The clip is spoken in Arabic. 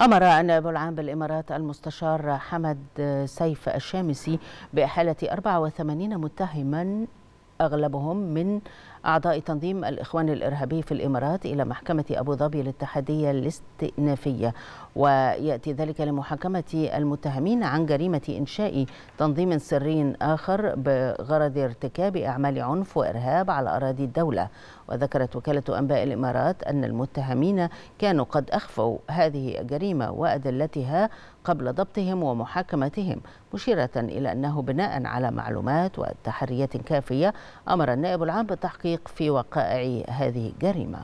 أمر النائب العام بالإمارات المستشار حمد سيف الشامسي بإحالة 84 متهما أغلبهم من أعضاء تنظيم الإخوان الإرهابي في الإمارات إلى محكمة أبو ظبي الاتحادية الاستئنافية. ويأتي ذلك لمحاكمة المتهمين عن جريمة إنشاء تنظيم سري آخر بغرض ارتكاب أعمال عنف وإرهاب على أراضي الدولة. وذكرت وكالة أنباء الإمارات أن المتهمين كانوا قد أخفوا هذه الجريمة وأدلتها قبل ضبطهم ومحاكمتهم مشيرة إلى أنه بناء على معلومات وتحريات كافية أمر النائب العام بالتحقيق في وقائع هذه الجريمة.